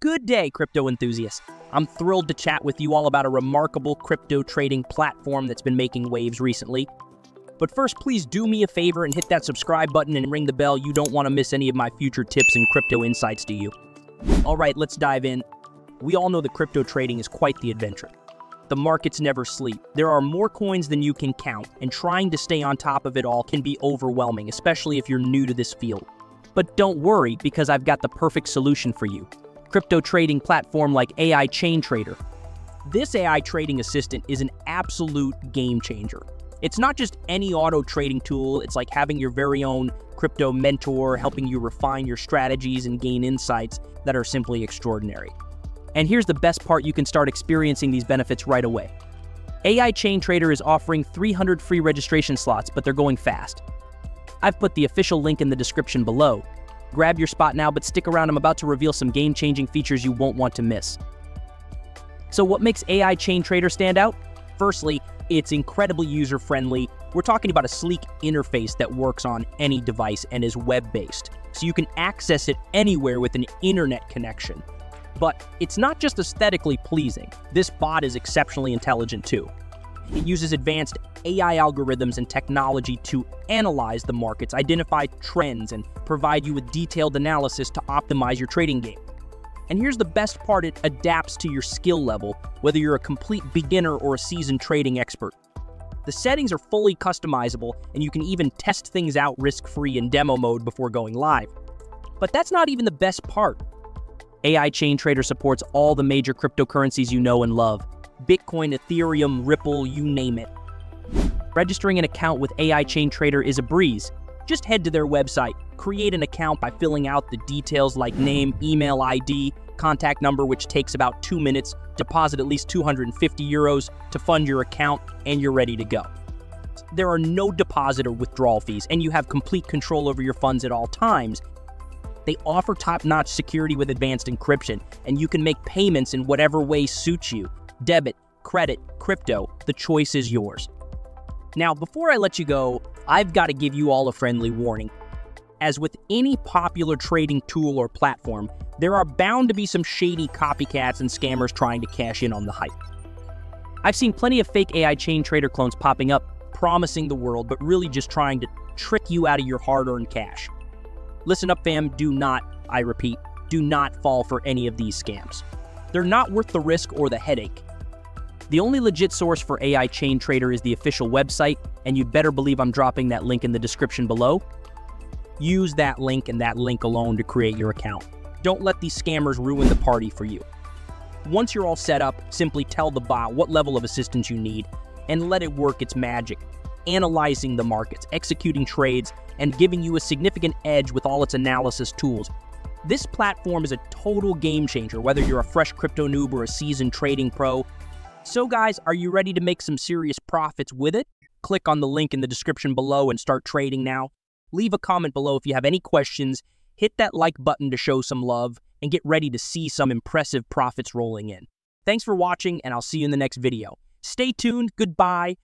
Good day, crypto enthusiasts. I'm thrilled to chat with you all about a remarkable crypto trading platform that's been making waves recently. But first, please do me a favor and hit that subscribe button and ring the bell. You don't want to miss any of my future tips and crypto insights, do you? All right, let's dive in. We all know that crypto trading is quite the adventure. The markets never sleep. There are more coins than you can count, and trying to stay on top of it all can be overwhelming, especially if you're new to this field. But don't worry, because I've got the perfect solution for you crypto trading platform like AI Chain Trader. This AI trading assistant is an absolute game changer. It's not just any auto trading tool, it's like having your very own crypto mentor helping you refine your strategies and gain insights that are simply extraordinary. And here's the best part you can start experiencing these benefits right away. AI Chain Trader is offering 300 free registration slots, but they're going fast. I've put the official link in the description below, Grab your spot now, but stick around. I'm about to reveal some game changing features you won't want to miss. So, what makes AI Chain Trader stand out? Firstly, it's incredibly user friendly. We're talking about a sleek interface that works on any device and is web based, so you can access it anywhere with an internet connection. But it's not just aesthetically pleasing, this bot is exceptionally intelligent too. It uses advanced AI algorithms and technology to analyze the markets, identify trends, and provide you with detailed analysis to optimize your trading game. And here's the best part it adapts to your skill level, whether you're a complete beginner or a seasoned trading expert. The settings are fully customizable, and you can even test things out risk free in demo mode before going live. But that's not even the best part. AI Chain Trader supports all the major cryptocurrencies you know and love Bitcoin, Ethereum, Ripple, you name it. Registering an account with AI Chain Trader is a breeze. Just head to their website, create an account by filling out the details like name, email ID, contact number, which takes about two minutes, deposit at least 250 euros to fund your account, and you're ready to go. There are no deposit or withdrawal fees, and you have complete control over your funds at all times. They offer top notch security with advanced encryption, and you can make payments in whatever way suits you debit, credit, crypto, the choice is yours. Now, before I let you go, I've got to give you all a friendly warning. As with any popular trading tool or platform, there are bound to be some shady copycats and scammers trying to cash in on the hype. I've seen plenty of fake AI chain trader clones popping up, promising the world, but really just trying to trick you out of your hard earned cash. Listen up, fam, do not, I repeat, do not fall for any of these scams. They're not worth the risk or the headache. The only legit source for AI Chain Trader is the official website, and you'd better believe I'm dropping that link in the description below. Use that link and that link alone to create your account. Don't let these scammers ruin the party for you. Once you're all set up, simply tell the bot what level of assistance you need and let it work its magic, analyzing the markets, executing trades, and giving you a significant edge with all its analysis tools. This platform is a total game changer, whether you're a fresh crypto noob or a seasoned trading pro. So, guys, are you ready to make some serious profits with it? Click on the link in the description below and start trading now. Leave a comment below if you have any questions. Hit that like button to show some love and get ready to see some impressive profits rolling in. Thanks for watching, and I'll see you in the next video. Stay tuned. Goodbye.